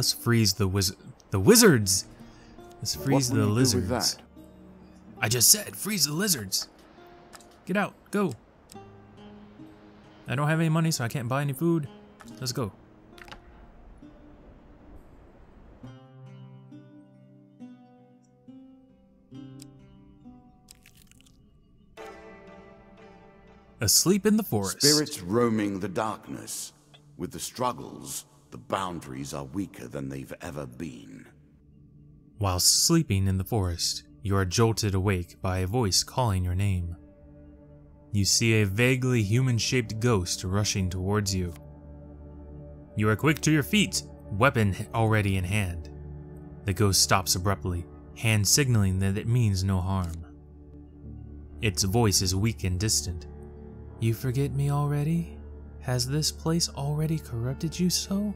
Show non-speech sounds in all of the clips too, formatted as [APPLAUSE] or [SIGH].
Let's freeze the wiz the wizards. Let's freeze what will the you do with lizards. that? I just said freeze the lizards. Get out. Go. I don't have any money, so I can't buy any food. Let's go. Asleep in the forest. Spirits roaming the darkness. With the struggles, the boundaries are weaker than they've ever been. While sleeping in the forest, you are jolted awake by a voice calling your name. You see a vaguely human shaped ghost rushing towards you. You are quick to your feet, weapon already in hand. The ghost stops abruptly, hand signaling that it means no harm. Its voice is weak and distant. You forget me already? Has this place already corrupted you so?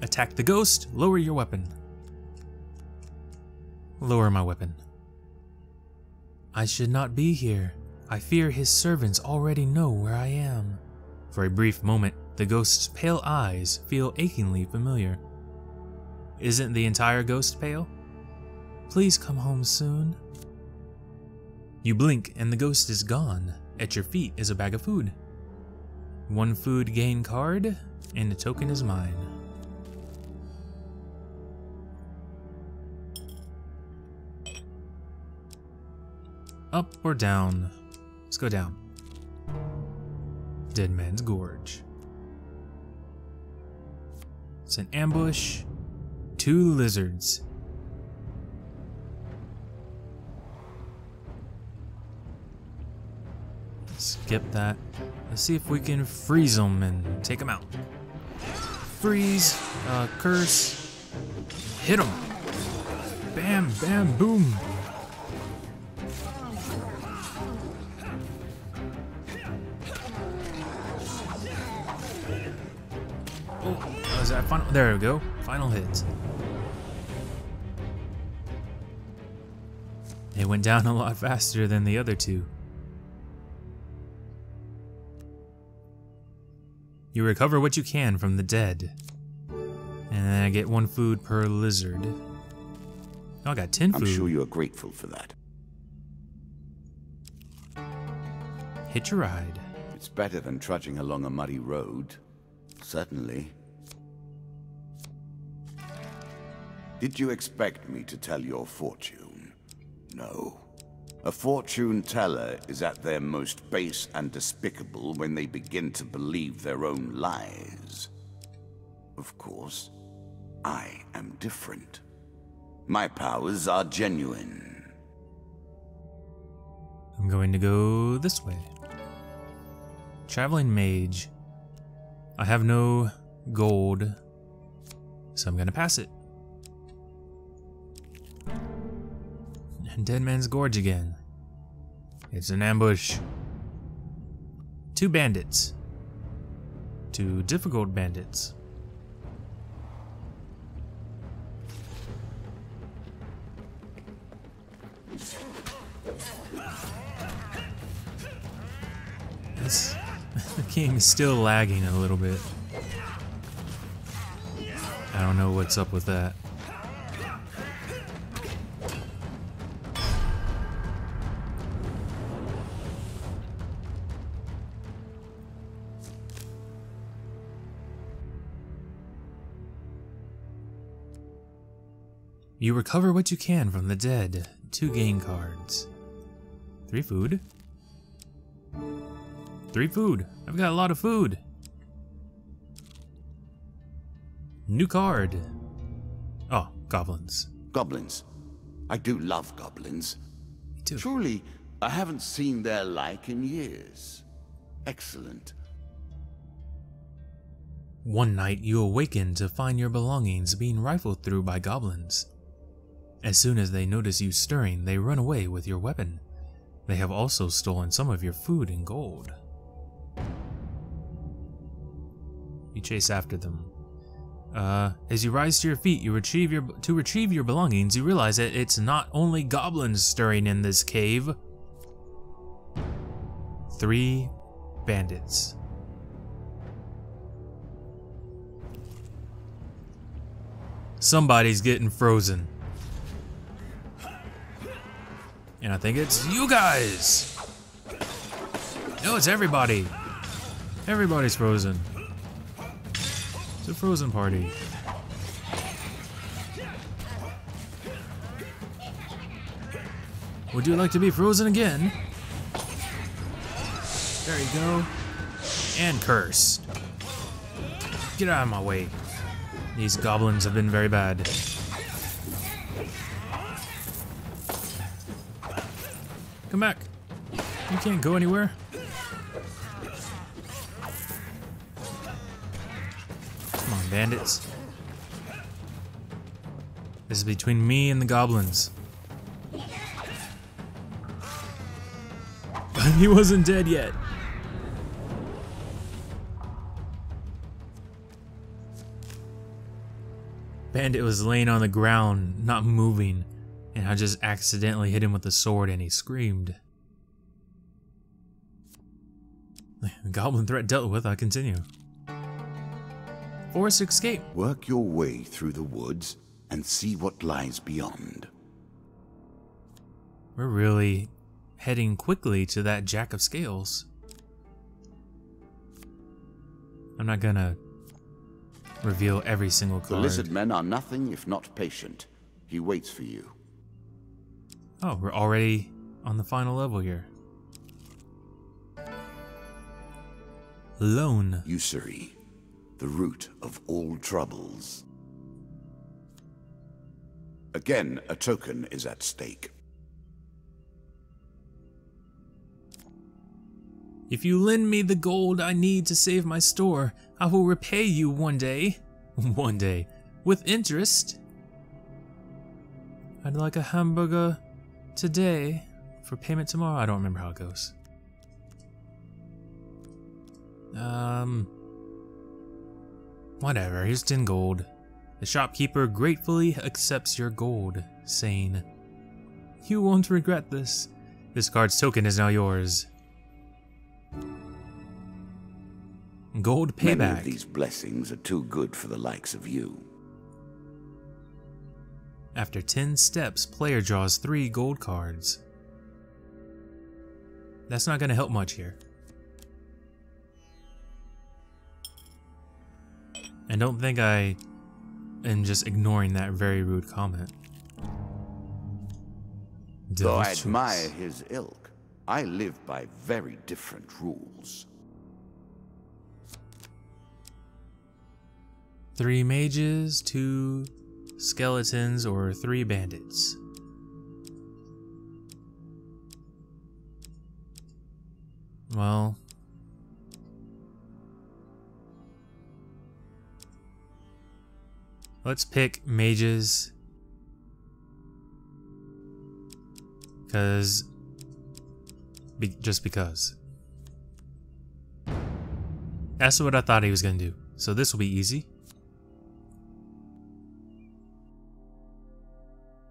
Attack the ghost, lower your weapon. Lower my weapon. I should not be here. I fear his servants already know where I am. For a brief moment, the ghost's pale eyes feel achingly familiar. Isn't the entire ghost pale? Please come home soon. You blink and the ghost is gone. At your feet is a bag of food. One food gain card, and the token is mine. Up or down? Let's go down. Dead Man's Gorge. It's an ambush. Two lizards. Skip that. Let's see if we can freeze them and take them out. Freeze. Uh, curse. Hit them. Bam, bam, boom. Was that final? There we go. Final hit. It went down a lot faster than the other two. You recover what you can from the dead. And then I get one food per lizard. Oh, I got 10 I'm food. sure you're grateful for that. Hit your ride. It's better than trudging along a muddy road. Certainly. Did you expect me to tell your fortune? No. A fortune teller is at their most base and despicable when they begin to believe their own lies. Of course, I am different. My powers are genuine. I'm going to go this way. Traveling mage. I have no gold, so I'm going to pass it. Dead Man's Gorge again. It's an ambush. Two bandits. Two difficult bandits. This, [LAUGHS] the game is still lagging a little bit. I don't know what's up with that. You recover what you can from the dead. Two gain cards. Three food. Three food. I've got a lot of food. New card. Oh, goblins. Goblins. I do love goblins. Me too. Truly, I haven't seen their like in years. Excellent. One night you awaken to find your belongings being rifled through by goblins. As soon as they notice you stirring, they run away with your weapon. They have also stolen some of your food and gold. You chase after them. Uh, as you rise to your feet, you retrieve your to retrieve your belongings. You realize that it's not only goblins stirring in this cave. Three bandits. Somebody's getting frozen. And I think it's you guys! No, it's everybody! Everybody's frozen. It's a frozen party. Would you like to be frozen again? There you go. And cursed. Get out of my way. These goblins have been very bad. Come back. You can't go anywhere. Come on, bandits. This is between me and the goblins. [LAUGHS] he wasn't dead yet. Bandit was laying on the ground, not moving, I just accidentally hit him with the sword and he screamed. Goblin threat dealt with, I continue. Forced escape. Work your way through the woods and see what lies beyond. We're really heading quickly to that Jack of Scales. I'm not gonna reveal every single card. The lizard men are nothing if not patient. He waits for you. Oh, we're already on the final level here. Loan. Usury, the root of all troubles. Again, a token is at stake. If you lend me the gold I need to save my store, I will repay you one day. [LAUGHS] One day. With interest. I'd like a hamburger today for payment tomorrow. I don't remember how it goes. Um. Whatever, here's 10 gold. The shopkeeper gratefully accepts your gold, saying, You won't regret this. This card's token is now yours. Gold payback. Many of these blessings are too good for the likes of you. After 10 steps, player draws 3 gold cards. That's not going to help much here. And don't think I am just ignoring that very rude comment. Though I admire his ilk, I live by very different rules. Three mages, two skeletons, or three bandits. Well, let's pick mages. Because, be, just because. That's what I thought he was going to do. So this will be easy.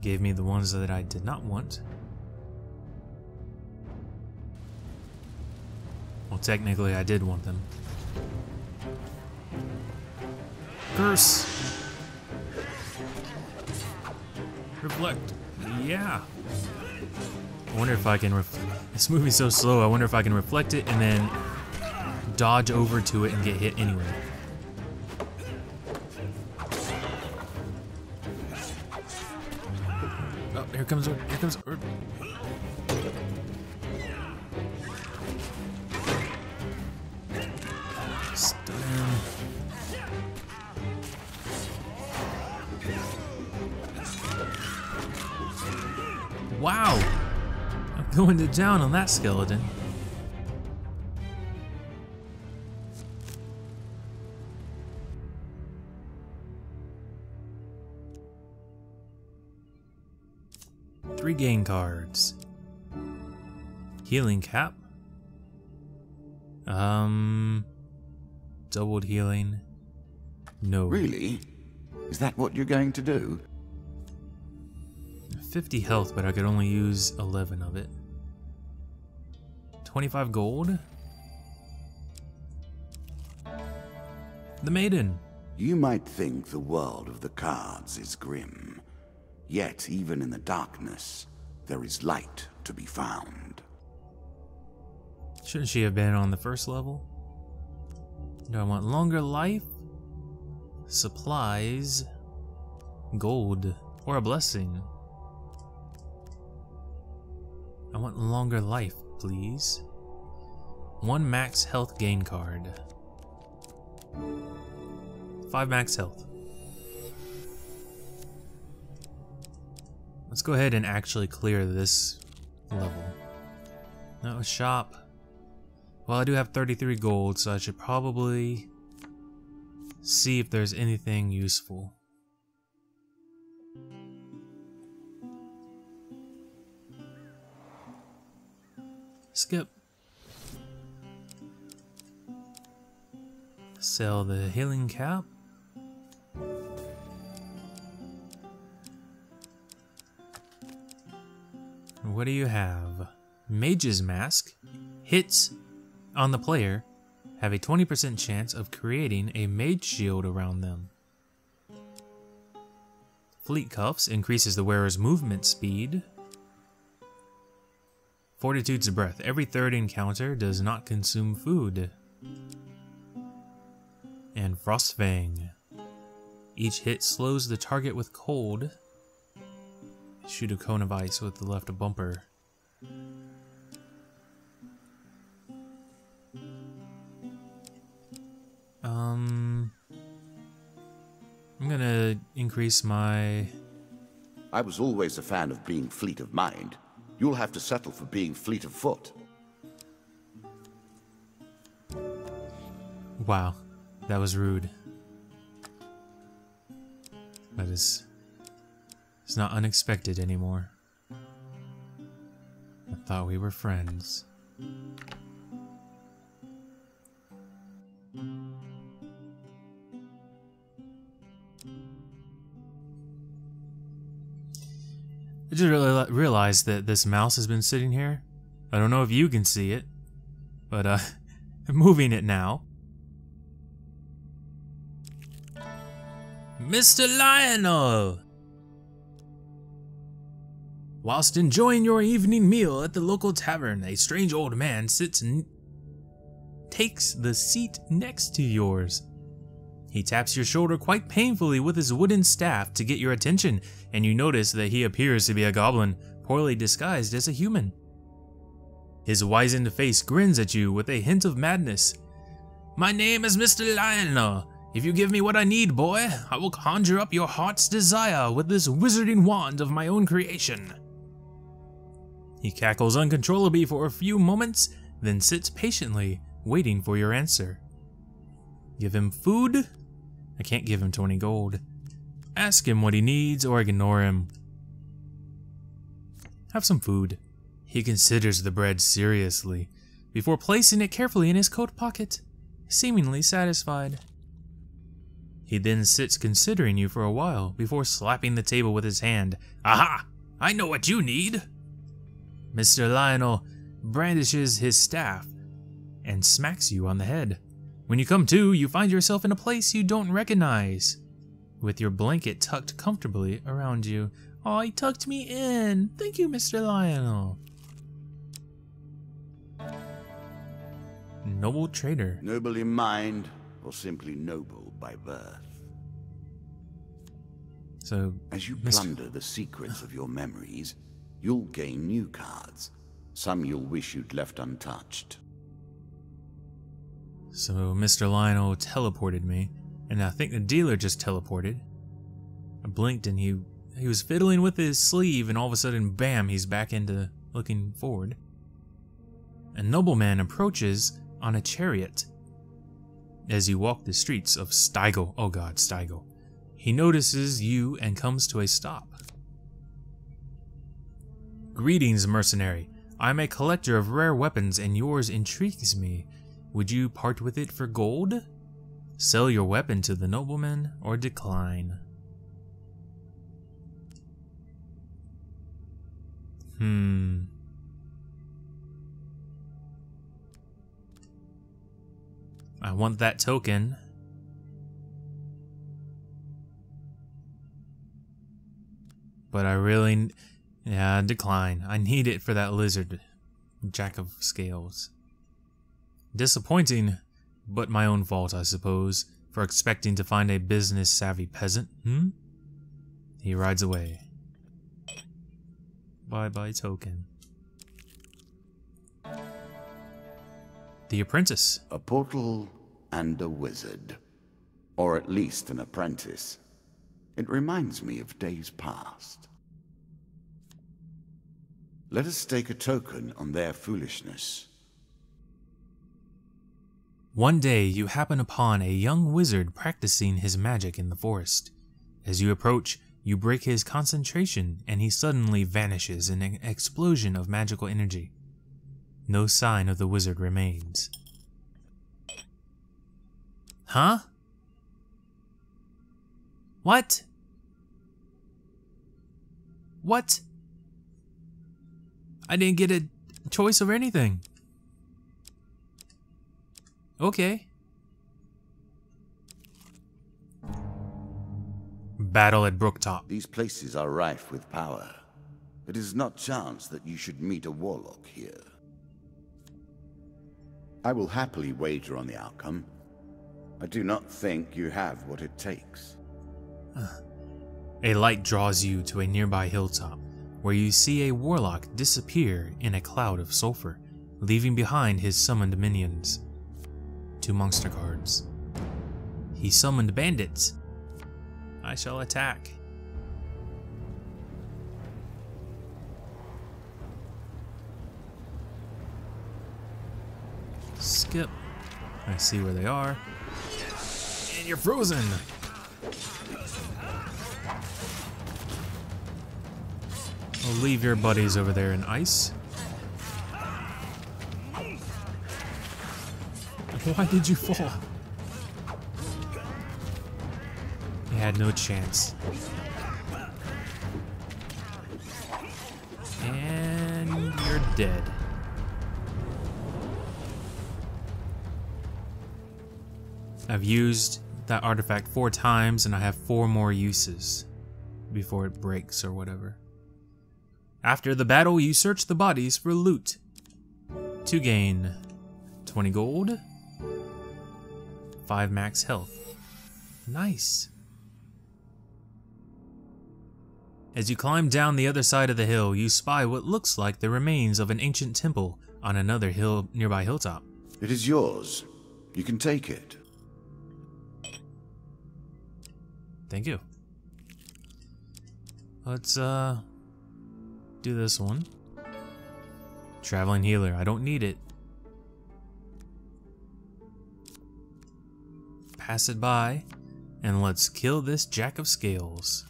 Gave me the ones that I did not want. Well, technically, I did want them. Curse! Reflect. Yeah. I wonder if I can This movie's so slow, I wonder if I can reflect it and then dodge over to it and get hit anyway. Comes here comes him. Wow! I'm going to down on that skeleton. Gain cards. Healing cap. Um. Doubled healing. No. Really? Is that what you're going to do? 50 health, but I could only use 11 of it. 25 gold. The maiden. You might think the world of the cards is grim. Yet, even in the darkness, there is light to be found. Shouldn't she have been on the first level? Do I want longer life? Supplies? Gold? Or a blessing? I want longer life, please. One max health gain card. Five max health. Let's go ahead and actually clear this level. No, shop. Well, I do have 33 gold, so I should probably see if there's anything useful. Skip. Sell the healing cap. What do you have? Mage's Mask. Hits on the player have a 20% chance of creating a mage shield around them. Fleet Cuffs increases the wearer's movement speed. Fortitude's Breath. Every third encounter does not consume food. And Frostfang. Each hit slows the target with cold. Shoot a cone of ice with the left bumper. Um, I'm gonna increase my. I was always a fan of being fleet of mind. You'll have to settle for being fleet of foot. Wow, that was rude. That is. It's not unexpected anymore. I thought we were friends. I just really realized that this mouse has been sitting here. I don't know if you can see it, but uh, [LAUGHS] I'm moving it now. Mr. Lionel! Whilst enjoying your evening meal at the local tavern, a strange old man sits and takes the seat next to yours. He taps your shoulder quite painfully with his wooden staff to get your attention, and you notice that he appears to be a goblin, poorly disguised as a human. His wizened face grins at you with a hint of madness. My name is Mr. Lionel. If you give me what I need, boy, I will conjure up your heart's desire with this wizarding wand of my own creation. He cackles uncontrollably for a few moments, then sits patiently, waiting for your answer. Give him food? I can't give him 20 gold. Ask him what he needs or ignore him. Have some food. He considers the bread seriously, before placing it carefully in his coat pocket, seemingly satisfied. He then sits considering you for a while before slapping the table with his hand. Aha! I know what you need! Mr. Lionel brandishes his staff and smacks you on the head. When you come to, you find yourself in a place you don't recognize, with your blanket tucked comfortably around you. Oh, he tucked me in. Thank you, Mr. Lionel. Noble trader. Noble in mind, or simply noble by birth. So, As you Mr. plunder the secrets of your memories, you'll gain new cards. Some you'll wish you'd left untouched. So Mr. Lionel teleported me, and I think the dealer just teleported. I blinked and he he was fiddling with his sleeve, and all of a sudden, bam, he's back into looking forward. A nobleman approaches on a chariot. As you walk the streets of Steigel, oh god, Steigel, he notices you and comes to a stop. Greetings, mercenary. I am a collector of rare weapons and yours intrigues me. Would you part with it for gold? Sell your weapon to the nobleman or decline. Hmm. I want that token. But I really yeah, decline. I need it for that lizard. Jack of scales. Disappointing, but my own fault, I suppose, for expecting to find a business savvy peasant, hmm? He rides away. Bye bye token. The apprentice. A portal and a wizard. Or at least an apprentice. It reminds me of days past. Let us stake a token on their foolishness. One day you happen upon a young wizard practicing his magic in the forest. As you approach, you break his concentration and he suddenly vanishes in an explosion of magical energy. No sign of the wizard remains. Huh? What? What? I didn't get a choice of anything. Okay. Battle at Brooktop. These places are rife with power. It is not chance that you should meet a warlock here. I will happily wager on the outcome. I do not think you have what it takes. A light draws you to a nearby hilltop, where you see a warlock disappear in a cloud of sulfur, leaving behind his summoned minions. Two monster cards. He summoned bandits. I shall attack. Skip. I see where they are. And you're frozen! I'll leave your buddies over there in ice. [LAUGHS] Why did you fall? You had no chance. And you're dead. I've used that artifact four times and I have four more uses before it breaks or whatever. After the battle, you search the bodies for loot to gain 20 gold, 5 max health. Nice. As you climb down the other side of the hill, you spy what looks like the remains of an ancient temple on another hill nearby hilltop. It is yours. You can take it. Thank you. Let's uh do this one. Traveling healer. I don't need it. Pass it by, and let's kill this Jack of Scales.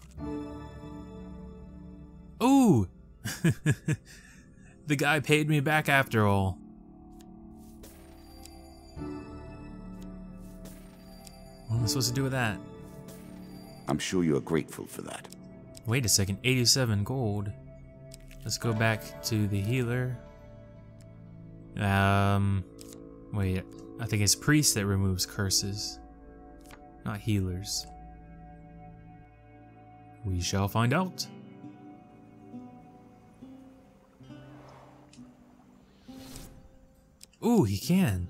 Ooh! [LAUGHS] the guy paid me back after all. What am I supposed to do with that? I'm sure you are grateful for that. Wait a second, 87 gold. Let's go back to the healer. Um, wait, I think it's priest that removes curses, not healers. We shall find out. Ooh, he can.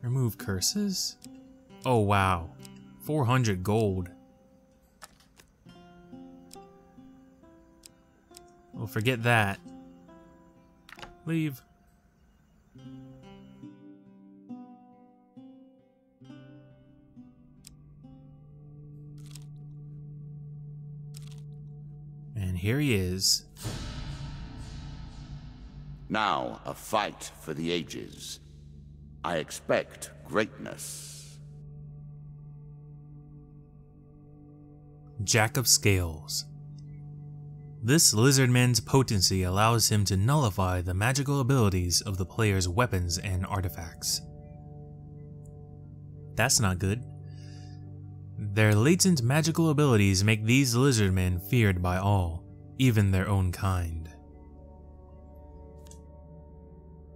Remove curses? Oh, wow. 400 gold. Well, forget that. Leave. And here he is. Now, a fight for the ages. I expect greatness. Jack of Scales. This lizardman's potency allows him to nullify the magical abilities of the player's weapons and artifacts. That's not good. Their latent magical abilities make these lizardmen feared by all, even their own kind.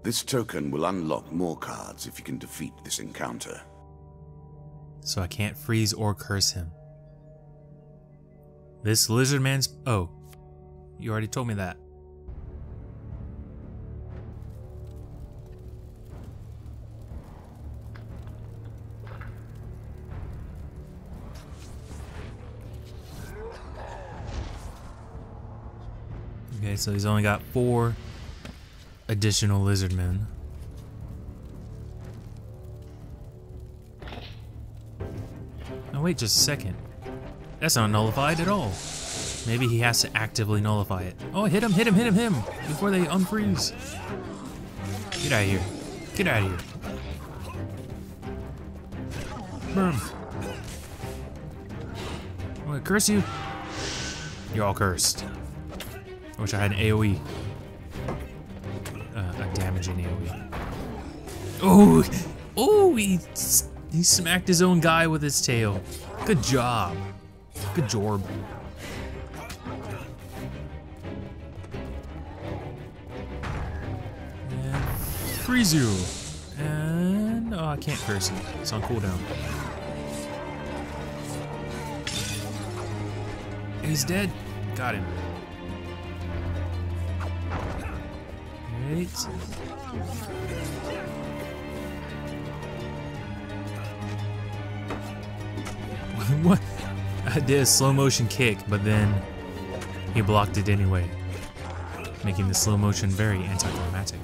This token will unlock more cards if you can defeat this encounter. So I can't freeze or curse him. This lizardman's. Oh, You already told me that. Okay, so he's only got four additional lizard men. Oh wait just a second. That's not nullified at all. Maybe he has to actively nullify it. Oh, hit him, hit him, hit him, hit him! Before they unfreeze. Get out of here. Get out of here. Boom. I'm gonna curse you. You're all cursed. I wish I had an AoE. Uh, a damaging AoE. Oh! Oh! He, he smacked his own guy with his tail. Good job. Good job. Freeze you. And oh, I can't curse you. It's on cooldown. He's dead. Got him. Right. [LAUGHS] what? I did a slow motion kick, but then he blocked it anyway, making the slow motion very anticlimactic.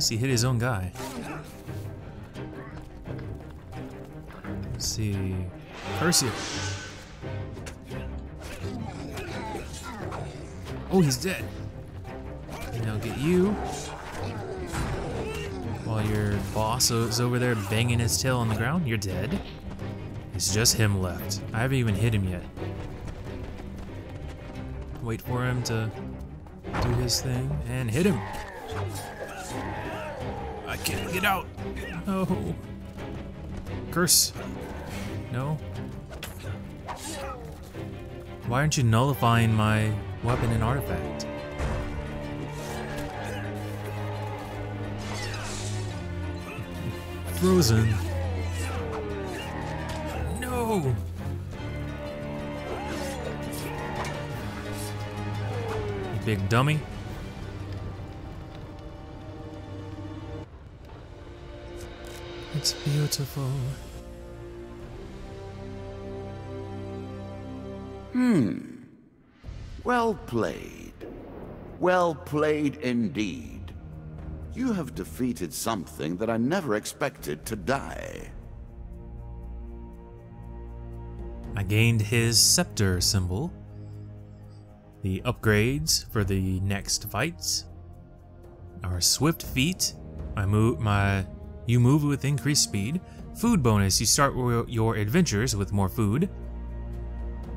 Least he hit his own guy. Let's see. You. Oh, he's dead. And I'll get you. While your boss is over there banging his tail on the ground, you're dead. It's just him left. I haven't even hit him yet. Wait for him to do his thing and hit him. I can't get out. No. Curse. No. Why aren't you nullifying my weapon and artifact? Frozen. No. Big dummy. It's beautiful. Hmm. Well played. Well played indeed. You have defeated something that I never expected to die. I gained his scepter symbol. The upgrades for the next fights are swift feet. I move my you move with increased speed. Food bonus, you start your adventures with more food.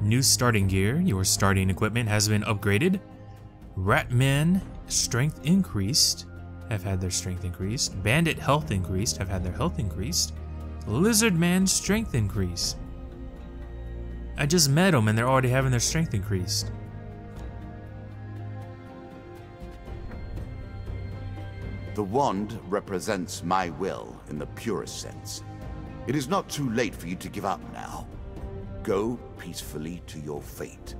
New starting gear, your starting equipment has been upgraded. Ratmen, strength increased, have had their strength increased. Bandit health increased, have had their health increased. Lizardman strength increased. I just met them and they're already having their strength increased. The wand represents my will in the purest sense. It is not too late for you to give up now. Go peacefully to your fate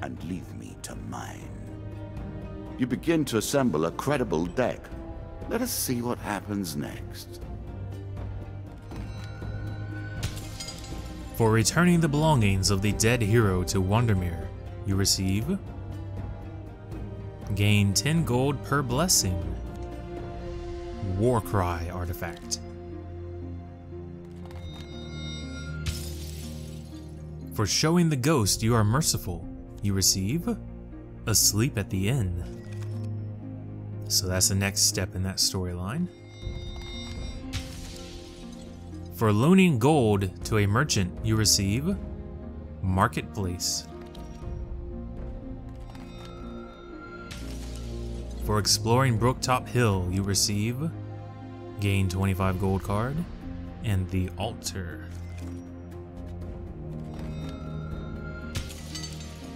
and leave me to mine. You begin to assemble a credible deck. Let us see what happens next. For returning the belongings of the dead hero to Wondermere, you receive gain 10 gold per blessing. Warcry artifact. For showing the ghost you are merciful, you receive Asleep at the Inn. So that's the next step in that storyline. For loaning gold to a merchant, you receive Marketplace. For exploring Brooktop Hill, you receive Gain 25 gold card and the Altar.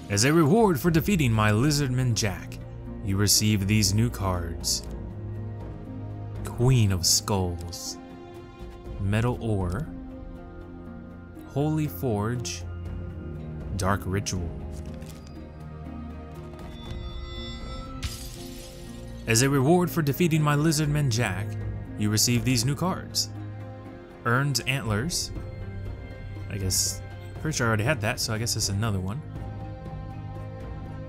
As a reward for defeating my Lizardman Jack, you receive these new cards. Queen of Skulls. Metal Ore. Holy Forge. Dark Ritual. As a reward for defeating my Lizardman Jack, you receive these new cards. Earned Antlers. I guess, pretty sure I already had that, so I guess it's another one.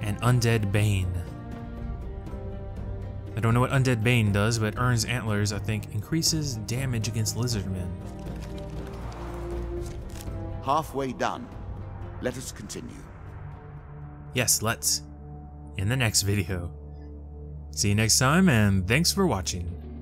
And Undead Bane. I don't know what Undead Bane does, but earns Antlers, I think, increases damage against Lizardmen. Halfway done. Let us continue. Yes, let's. In the next video. See you next time, and thanks for watching.